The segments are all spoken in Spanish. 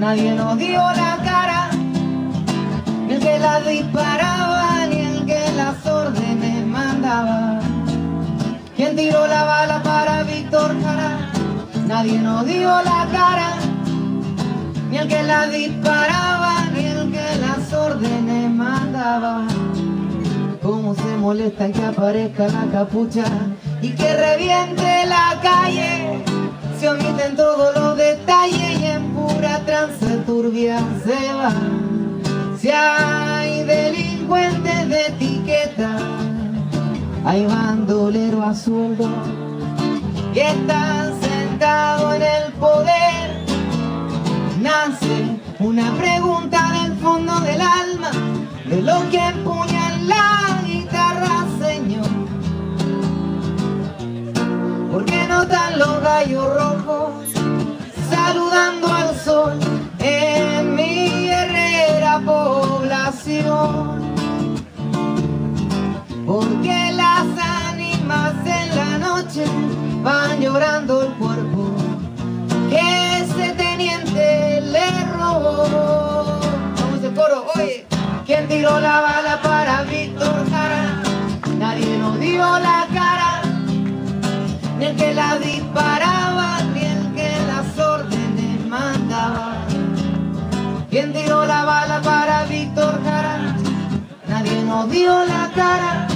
Nadie nos dio la cara, ni el que la disparaba, ni el que las órdenes mandaba. ¿Quién tiró la bala para Víctor Jara? Nadie nos dio la cara, ni el que la disparaba, ni el que las órdenes mandaba. Cómo se molesta que aparezca la capucha y que reviente la calle. Se omiten todos los detalles pura trance turbia se va. Si hay delincuentes de etiqueta, hay bandolero a sueldo que están sentados en el poder. Nace Porque las ánimas en la noche van llorando el cuerpo que ese teniente le robó. Vamos el coro, oye. ¿Quién tiró la bala para Víctor Jara? Nadie nos dio la cara, ni el que la disparaba, ¿Quién tiró la bala para Víctor Jara? Nadie nos dio la cara,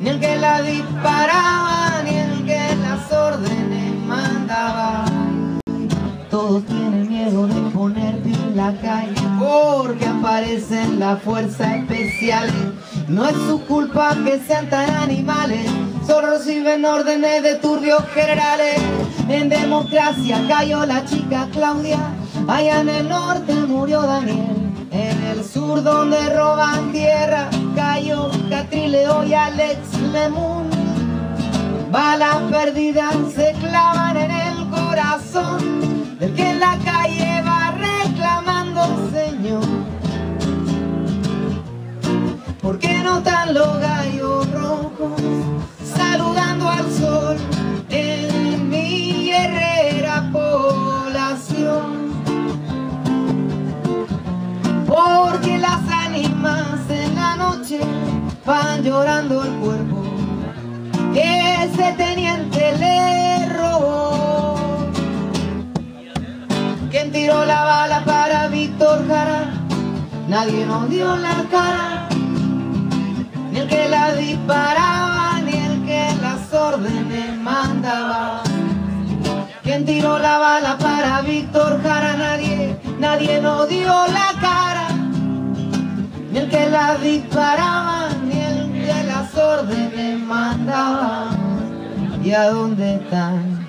ni el que la disparaba, ni el que las órdenes mandaba. Todos tienen miedo de ponerte en la calle porque aparecen las fuerzas especiales. No es su culpa que sean tan animales, solo reciben órdenes de turbios generales. En democracia cayó la chica Claudia, allá en el norte murió Daniel. En el sur donde roban tierra cayó Catrileo y Alex Lemun. Balas perdidas se clavan en el corazón del que en la calle ese teniente le robó. ¿Quién tiró la bala para Víctor Jara? Nadie nos dio la cara, ni el que la disparaba, ni el que las órdenes mandaba. ¿Quién tiró la bala para Víctor Jara? Nadie, nadie nos dio la cara, ni el que la disparaba, ni el que las órdenes mandaba. ¿Y a dónde están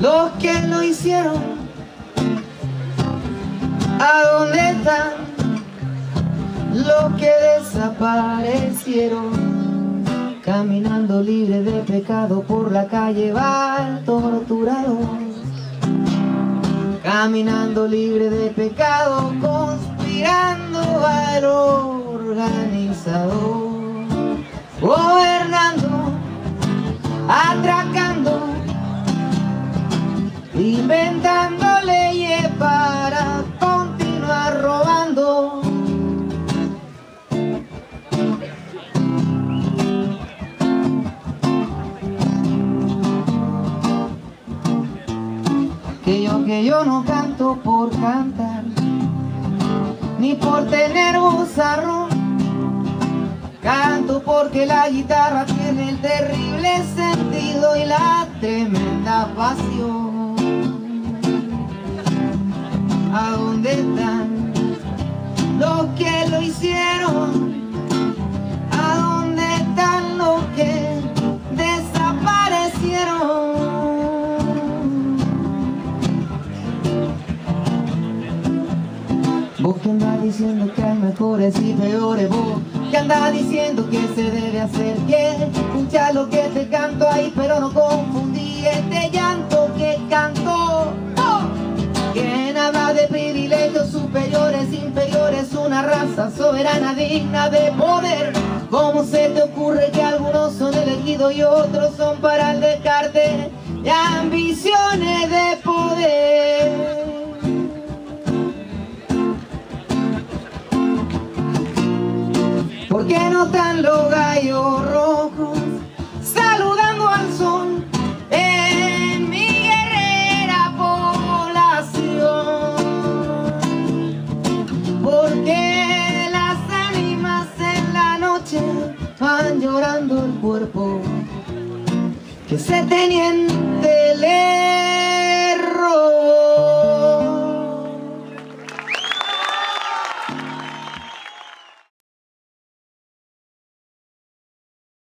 los que lo hicieron? ¿A dónde están los que desaparecieron? Caminando libre de pecado por la calle van torturados. Caminando libre de pecado, conspirando al Que yo, no canto por cantar, ni por tener bozarrón. Canto porque la guitarra tiene el terrible sentido y la tremenda pasión. ¿A dónde están los que lo hicieron? Vos que andás diciendo que hay mejores y peores Vos que andás diciendo que se debe hacer Que escucha lo que te canto ahí Pero no confundí este llanto que canto Que nada de privilegios superiores, inferiores Una raza soberana digna de poder ¿Cómo se te ocurre que algunos son elegidos y otros son para el descarte? ¿Por qué no están los gallos rojos saludando al sol en mi guerrera población? Porque las ánimas en la noche van llorando el cuerpo que teniente le